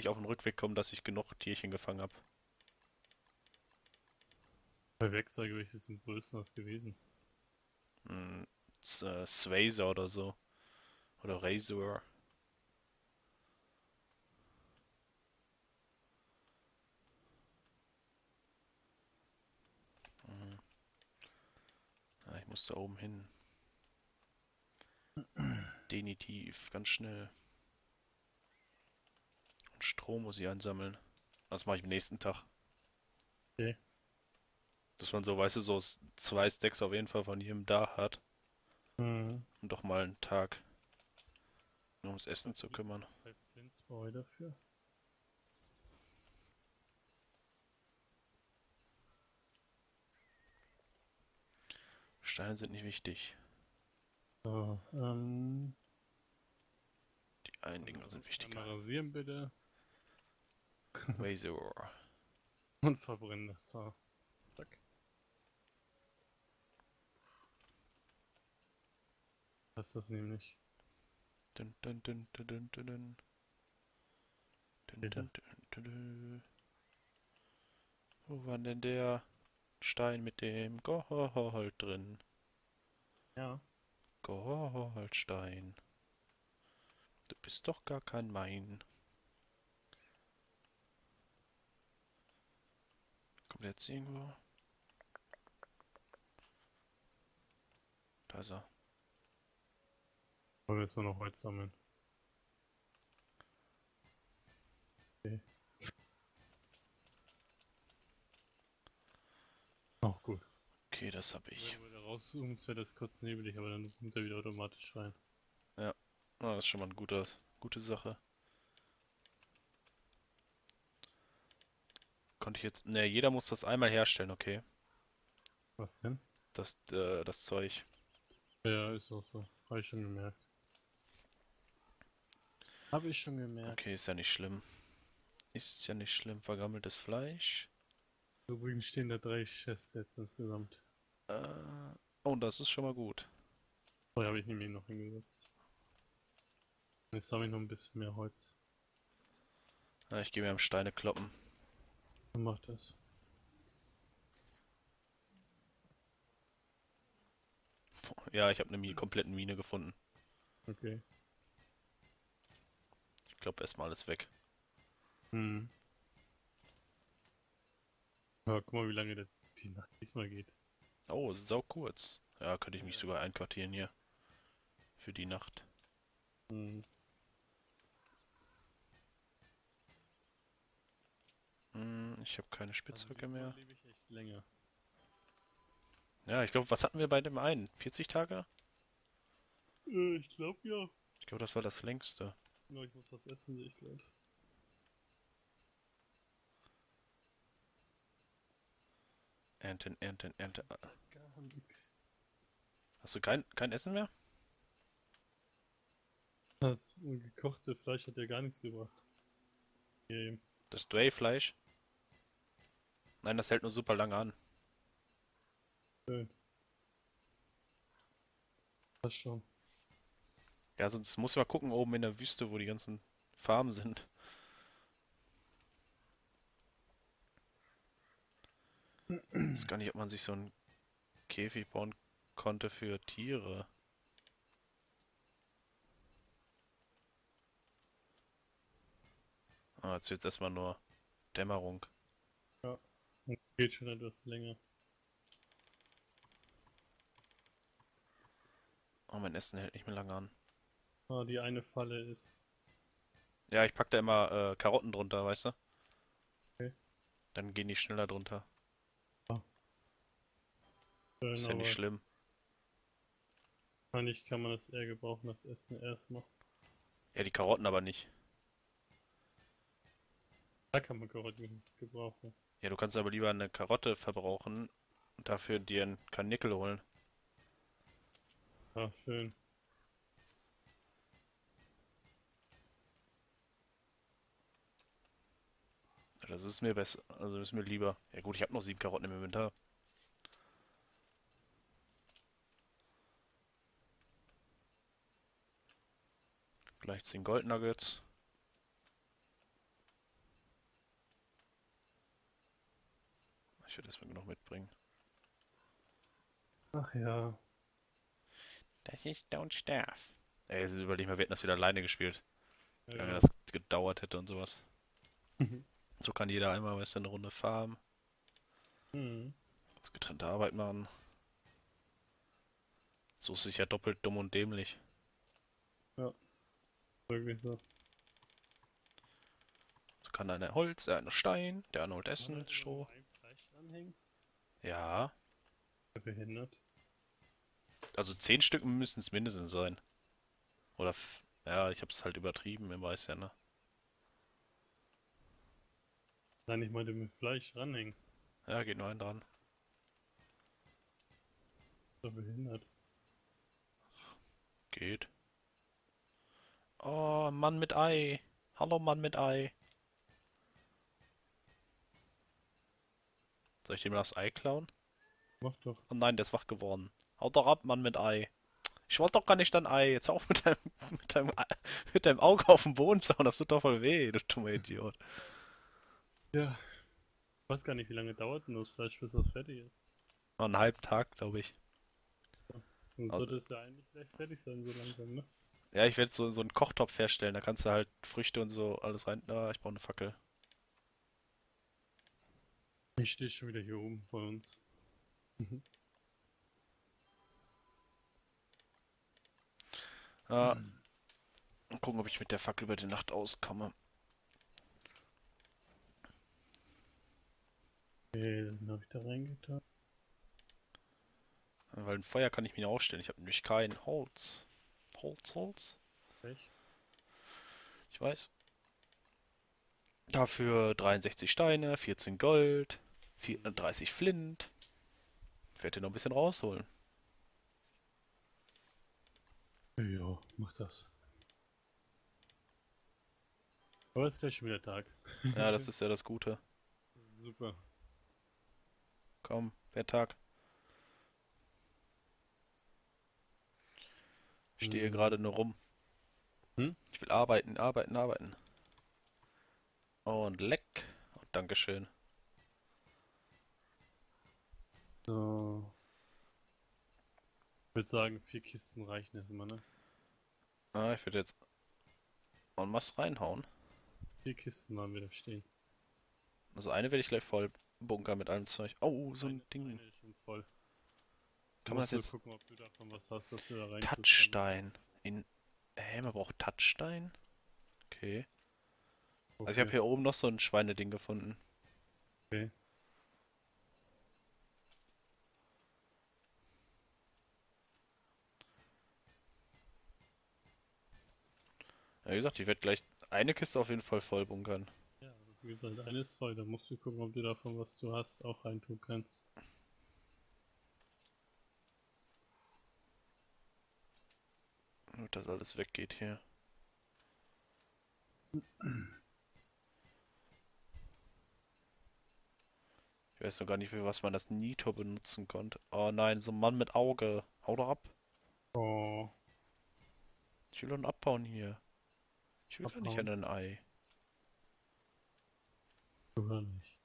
ich auf den Rückweg komme, dass ich genug Tierchen gefangen habe. Bei Wechselgewicht ist ein größeres gewesen. Hm, äh, Swazer oder so. Oder Razor. Hm. Ah, ich muss da oben hin. Definitiv, ganz schnell. Strom muss ich einsammeln. Das mache ich am nächsten Tag. Okay. Dass man so, weißt du, so zwei Stacks auf jeden Fall von jedem da hat. Mhm. Und doch mal einen Tag nur ums Essen zu kümmern. Zwei dafür. Steine sind nicht wichtig. So, ähm. Die einen Dinger sind wichtiger. rasieren bitte. Razor. Und verbrennen das. So. Zack. Das ist das nämlich. Dun, dun, dun, dun, dun, dun, dun. Dun, dun, dun, dun. Wo war denn der Stein mit dem Gold drin? Ja. Goldstein. Du bist doch gar kein Mein. Kommt er jetzt irgendwo? Da ist er. Wollen wir jetzt mal noch Holz sammeln. Okay. Auch gut. Okay, das habe ich. Wenn wir da rauszoomen, wird das kurz nebelig, aber dann zoomt er wieder automatisch rein. Ah, das ist schon mal eine gute, gute Sache. Konnte ich jetzt. Ne, jeder muss das einmal herstellen, okay. Was denn? Das, äh, das Zeug. Ja, ist auch so. Habe ich schon gemerkt. Habe ich schon gemerkt. Okay, ist ja nicht schlimm. Ist ja nicht schlimm. Vergammeltes Fleisch. Übrigens stehen da drei Chests jetzt insgesamt. Äh, oh, das ist schon mal gut. Oh, habe ich nämlich noch hingesetzt. Jetzt sammle ich noch ein bisschen mehr Holz. Ja, ich gehe mir am Steine kloppen. Macht das. Ja, ich habe eine Mi kompletten Mine gefunden. Okay. Ich glaube, erstmal alles weg. Hm. Ja, guck mal, wie lange die Nacht diesmal geht. Oh, sau kurz. Ja, könnte ich mich sogar einquartieren hier. Für die Nacht. Hm. Hm, ich habe keine Spitzhacke mehr. lebe ich. Ja, ich glaube, was hatten wir bei dem einen? 40 Tage? Äh, ich glaube ja. Ich glaube, das war das längste. Ja, ich muss was essen, sehe ich gerade. Ernten, ernten, ernten. Gar nix. Hast du kein, kein Essen mehr? Das gekochte Fleisch hat ja gar nichts gebracht. Das Dray-Fleisch? Nein, das hält nur super lange an. Schön. Das schon. Ja, sonst muss man gucken oben in der Wüste, wo die ganzen Farmen sind. Ich weiß gar nicht, ob man sich so einen Käfig bauen konnte für Tiere. Ah, jetzt wird erstmal nur Dämmerung. Geht schon etwas länger. Oh, mein Essen hält nicht mehr lange an. Ah, die eine Falle ist. Ja, ich pack da immer äh, Karotten drunter, weißt du? Okay. Dann gehen die schneller drunter. Schön, Ist ja nicht schlimm. wahrscheinlich kann man das eher gebrauchen, das Essen erstmal. Ja, die Karotten aber nicht. Da kann man Karotten gebrauchen. Ja, du kannst aber lieber eine Karotte verbrauchen und dafür dir einen Karnickel holen. Ah, schön. Das ist mir besser, also das ist mir lieber. Ja gut, ich habe noch sieben Karotten im Inventar. Gleich zehn Goldnuggets. Ich werde erstmal genug mitbringen. Ach ja. Das ist Don't Starve. Ey, jetzt überleg mal, wir hätten das wieder alleine gespielt. Wie lange ja. das gedauert hätte und sowas. So kann jeder einmal, weißt du, eine Runde farmen, hm. das getrennte Arbeit machen. So ist es ja doppelt dumm und dämlich. Wirklich so. So kann einer Holz, der eine Stein, der andere holt Essen, Stroh. Dranhängen? Ja, behindert? also zehn Stück müssen es mindestens sein. Oder, f- ja, ich hab's halt übertrieben, man weiß ja, ne? Nein, ich meinte mit Fleisch ranhängen. Ja, geht nur ein dran. Wer behindert? Geht. Oh, Mann mit Ei. Hallo, Mann mit Ei. Soll ich dem das Ei klauen? Mach doch. Oh nein, der ist wach geworden. Haut doch ab, Mann mit Ei. Ich wollte doch gar nicht dein Ei. Jetzt hör auf mit deinem, mit deinem, Ei- mit deinem Auge auf den Boden zu hauen. Das tut doch voll weh, du dummer Idiot. Ja. Ich weiß gar nicht, wie lange dauert denn das Fleisch, bis das fertig ist. Noch einen halben Tag, glaube ich. Dann Also- sollte es ja eigentlich gleich fertig sein, so langsam, ne? Ja, ich werde so, so einen Kochtopf herstellen. Da kannst du halt Früchte und so alles rein. Ah, ich brauche eine Fackel. Ich stehe schon wieder hier oben vor uns. Ah, mal gucken, ob ich mit der Fackel über die Nacht auskomme. Okay, dann habe ich da reingetan. Weil ein Feuer kann ich mir nicht aufstellen. Ich habe nämlich kein Holz. Holz, Holz. Echt? Ich weiß. Dafür 63 Steine, 14 Gold, 34 Flint. Ich werde hier noch ein bisschen rausholen. Ja, mach das. Aber es ist gleich schon wieder Tag. Ja, das ist ja das Gute. Super. Komm, wer Tag. Ich stehe hier Hm. gerade nur rum. Hm? Ich will arbeiten, arbeiten, arbeiten. Und leck. Und Dankeschön. So. Ich würde sagen, vier Kisten reichen erstmal, ne? Ah, ich werde jetzt en masse reinhauen. Vier Kisten haben wir da stehen. Also eine werde ich gleich voll bunkern mit allem Zeug. Oh, so ein Eine- Ding. Eine ist schon voll. Kann man das jetzt- gucken, ob du davon was hast, dass du da rein Touchstein. In. Hä, man braucht Touchstein? Okay. Also ich habe hier oben noch so ein Schweineding gefunden. Okay. Ja, wie gesagt, ich werde gleich eine Kiste auf jeden Fall voll bunkern. Ja, wie gesagt, eine ist voll. Da musst du gucken, ob du davon, was du hast, auch reintun kannst. Damit das alles weggeht hier. Ich weiß noch gar nicht, für was man das Nito benutzen konnte. Oh nein, so ein Mann mit Auge. Hau doch ab. Oh. Ich will doch abbauen hier. Ich will gar nicht an ein Ei. Oder nicht?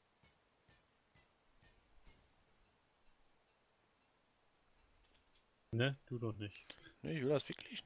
Ne, du doch nicht. Nee, ich will das wirklich nicht.